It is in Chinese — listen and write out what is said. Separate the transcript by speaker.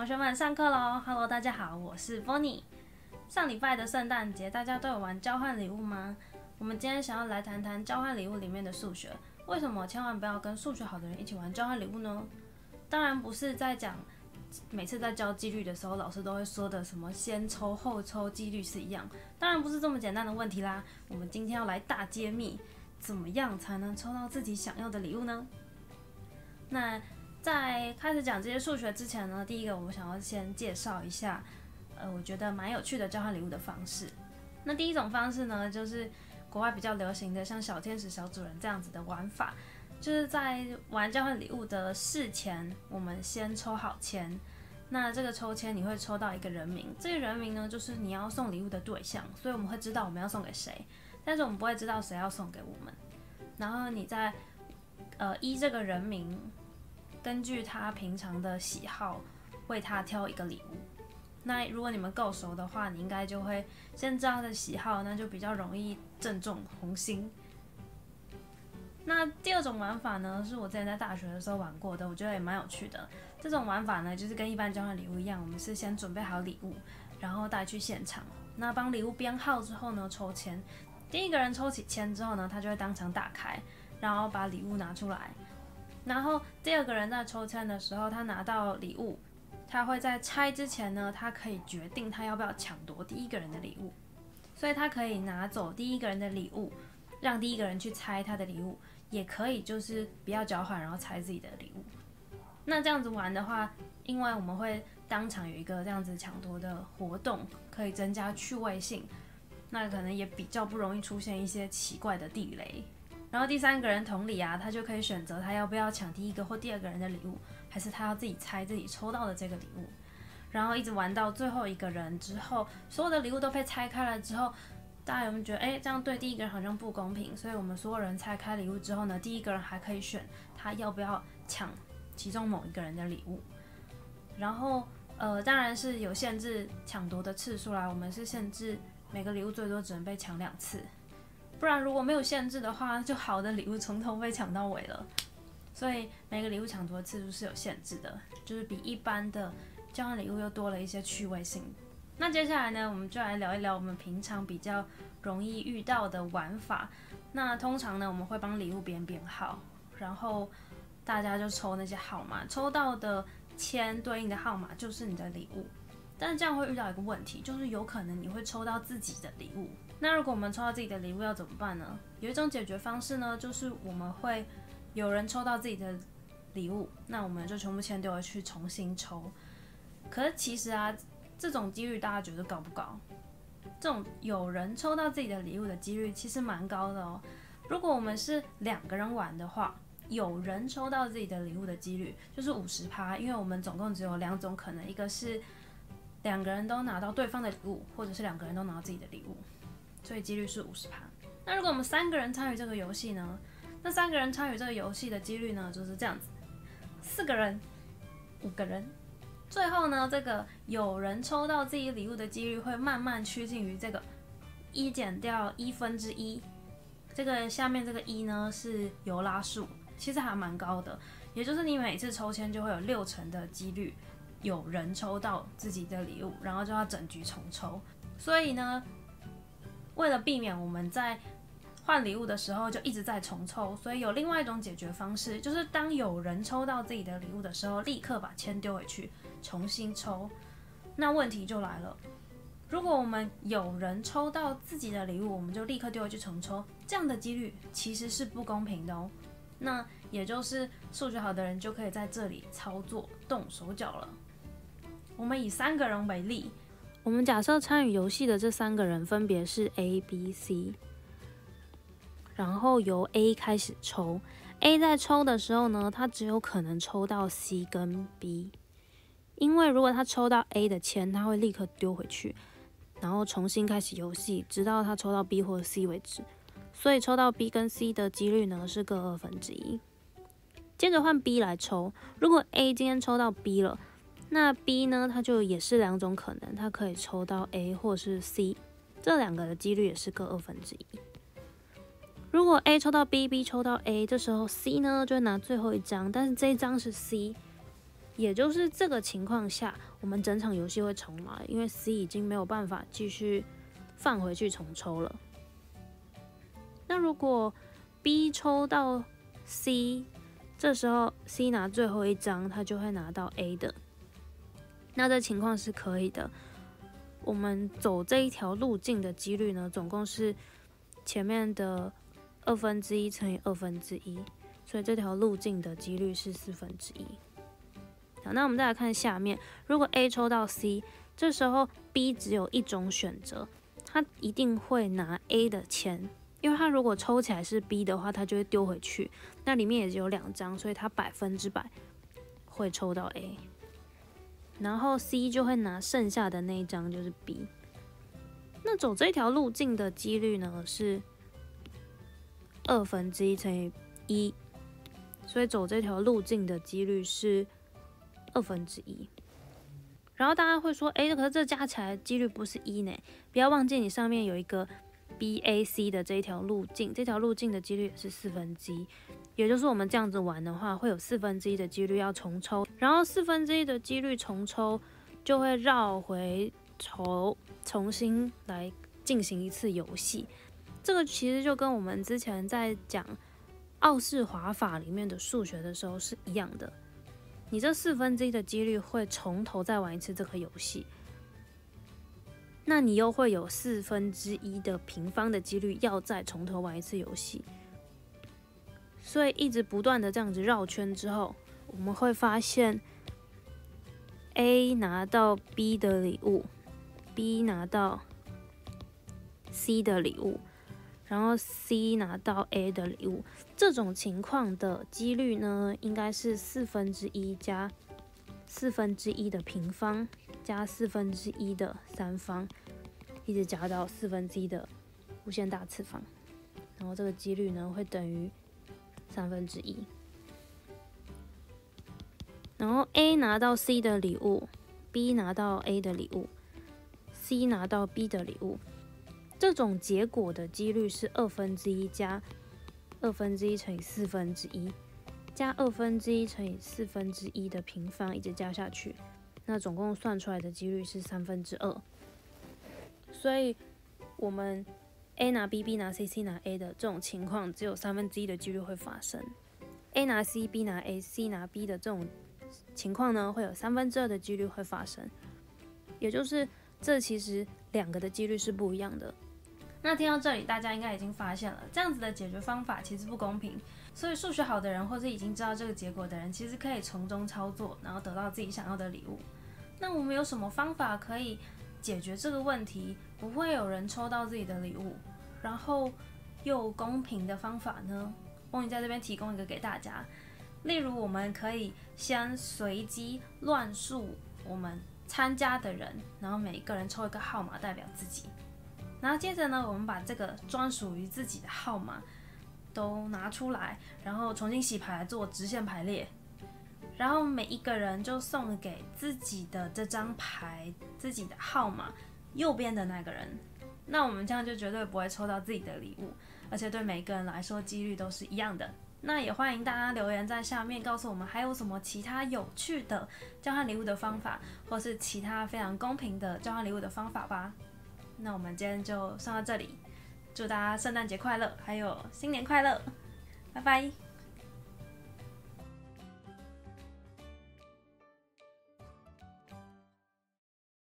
Speaker 1: 同学们，上课喽！Hello，大家好，我是 Bonnie。上礼拜的圣诞节，大家都有玩交换礼物吗？我们今天想要来谈谈交换礼物里面的数学。为什么千万不要跟数学好的人一起玩交换礼物呢？当然不是在讲每次在教几率的时候，老师都会说的什么先抽后抽几率是一样。当然不是这么简单的问题啦。我们今天要来大揭秘，怎么样才能抽到自己想要的礼物呢？那。在开始讲这些数学之前呢，第一个我们想要先介绍一下，呃，我觉得蛮有趣的交换礼物的方式。那第一种方式呢，就是国外比较流行的，像小天使、小主人这样子的玩法，就是在玩交换礼物的事前，我们先抽好签。那这个抽签你会抽到一个人名，这个人名呢，就是你要送礼物的对象，所以我们会知道我们要送给谁，但是我们不会知道谁要送给我们。然后你在呃依这个人名。根据他平常的喜好，为他挑一个礼物。那如果你们够熟的话，你应该就会先知道他的喜好，那就比较容易正中红心。那第二种玩法呢，是我之前在大学的时候玩过的，我觉得也蛮有趣的。这种玩法呢，就是跟一般交换礼物一样，我们是先准备好礼物，然后带去现场。那帮礼物编号之后呢，抽签。第一个人抽起签之后呢，他就会当场打开，然后把礼物拿出来。然后第二个人在抽签的时候，他拿到礼物，他会在拆之前呢，他可以决定他要不要抢夺第一个人的礼物，所以他可以拿走第一个人的礼物，让第一个人去拆他的礼物，也可以就是不要交换，然后拆自己的礼物。那这样子玩的话，因为我们会当场有一个这样子抢夺的活动，可以增加趣味性，那可能也比较不容易出现一些奇怪的地雷。然后第三个人同理啊，他就可以选择他要不要抢第一个或第二个人的礼物，还是他要自己猜自己抽到的这个礼物，然后一直玩到最后一个人之后，所有的礼物都被拆开了之后，大家有没有觉得，哎，这样对第一个人好像不公平？所以我们所有人拆开礼物之后呢，第一个人还可以选他要不要抢其中某一个人的礼物，然后呃，当然是有限制抢夺的次数啦，我们是限制每个礼物最多只能被抢两次。不然如果没有限制的话，就好的礼物从头被抢到尾了。所以每个礼物抢夺次数是有限制的，就是比一般的交换礼物又多了一些趣味性。那接下来呢，我们就来聊一聊我们平常比较容易遇到的玩法。那通常呢，我们会帮礼物编编号，然后大家就抽那些号码，抽到的签对应的号码就是你的礼物。但是这样会遇到一个问题，就是有可能你会抽到自己的礼物。那如果我们抽到自己的礼物要怎么办呢？有一种解决方式呢，就是我们会有人抽到自己的礼物，那我们就全部签丢回去重新抽。可是其实啊，这种几率大家觉得高不高？这种有人抽到自己的礼物的几率其实蛮高的哦。如果我们是两个人玩的话，有人抽到自己的礼物的几率就是五十趴，因为我们总共只有两种可能，一个是两个人都拿到对方的礼物，或者是两个人都拿到自己的礼物。所以几率是五十趴。那如果我们三个人参与这个游戏呢？那三个人参与这个游戏的几率呢，就是这样子：四个人、五个人。最后呢，这个有人抽到自己礼物的几率会慢慢趋近于这个一减掉一分之一。这个下面这个一呢是由拉数，其实还蛮高的。也就是你每次抽签就会有六成的几率有人抽到自己的礼物，然后就要整局重抽。所以呢。为了避免我们在换礼物的时候就一直在重抽，所以有另外一种解决方式，就是当有人抽到自己的礼物的时候，立刻把签丢回去，重新抽。那问题就来了，如果我们有人抽到自己的礼物，我们就立刻丢回去重抽，这样的几率其实是不公平的哦。那也就是数学好的人就可以在这里操作动手脚了。我们以三个人为例。我们假设参与游戏的这三个人分别是 A、B、C，然后由 A 开始抽。A 在抽的时候呢，他只有可能抽到 C 跟 B，因为如果他抽到 A 的签，他会立刻丢回去，然后重新开始游戏，直到他抽到 B 或 C 为止。所以抽到 B 跟 C 的几率呢是各二分之一。接着换 B 来抽，如果 A 今天抽到 B 了。那 B 呢？它就也是两种可能，它可以抽到 A 或是 C，这两个的几率也是各二分之一。如果 A 抽到 B，B 抽到 A，这时候 C 呢就会拿最后一张，但是这一张是 C，也就是这个情况下，我们整场游戏会重来，因为 C 已经没有办法继续放回去重抽了。那如果 B 抽到 C，这时候 C 拿最后一张，他就会拿到 A 的。那这情况是可以的。我们走这一条路径的几率呢，总共是前面的二分之一乘以二分之一，所以这条路径的几率是四分之一。好，那我们再来看下面，如果 A 抽到 C，这时候 B 只有一种选择，他一定会拿 A 的钱，因为他如果抽起来是 B 的话，他就会丢回去，那里面也只有两张，所以他百分之百会抽到 A，然后 C 就会拿剩下的那一张就是 B，那走这条路径的几率呢是二分之一乘以一，所以走这条路径的几率是。二分之一，然后大家会说，哎，可是这加起来几率不是一呢？不要忘记你上面有一个 B A C 的这一条路径，这条路径的几率也是四分之一，也就是我们这样子玩的话，会有四分之一的几率要重抽，然后四分之一的几率重抽就会绕回头重新来进行一次游戏。这个其实就跟我们之前在讲奥氏华法里面的数学的时候是一样的。你这四分之一的几率会从头再玩一次这个游戏，那你又会有四分之一的平方的几率要再从头玩一次游戏，所以一直不断的这样子绕圈之后，我们会发现 A 拿到 B 的礼物，B 拿到 C 的礼物。然后 C 拿到 A 的礼物，这种情况的几率呢，应该是四分之一加四分之一的平方加四分之一的三方，一直加到四分之一的无限大次方，然后这个几率呢会等于三分之一。然后 A 拿到 C 的礼物，B 拿到 A 的礼物，C 拿到 B 的礼物。这种结果的几率是二分之一加二分之一乘以四分之一加二分之一乘以四分之一的平方，一直加下去，那总共算出来的几率是三分之二。所以，我们 A 拿 B，B 拿 C，C 拿 A 的这种情况，只有三分之一的几率会发生。A 拿 C，B 拿 A，C 拿 B 的这种情况呢，会有三分之二的几率会发生。也就是，这其实两个的几率是不一样的。那听到这里，大家应该已经发现了，这样子的解决方法其实不公平。所以数学好的人，或者已经知道这个结果的人，其实可以从中操作，然后得到自己想要的礼物。那我们有什么方法可以解决这个问题，不会有人抽到自己的礼物，然后又公平的方法呢？梦云在这边提供一个给大家。例如，我们可以先随机乱数我们参加的人，然后每一个人抽一个号码代表自己。然后接着呢，我们把这个专属于自己的号码都拿出来，然后重新洗牌做直线排列，然后每一个人就送给自己的这张牌自己的号码右边的那个人，那我们这样就绝对不会抽到自己的礼物，而且对每个人来说几率都是一样的。那也欢迎大家留言在下面告诉我们还有什么其他有趣的交换礼物的方法，或是其他非常公平的交换礼物的方法吧。那我们今天就上到这里，祝大家圣诞节快乐，还有新年快乐，拜拜。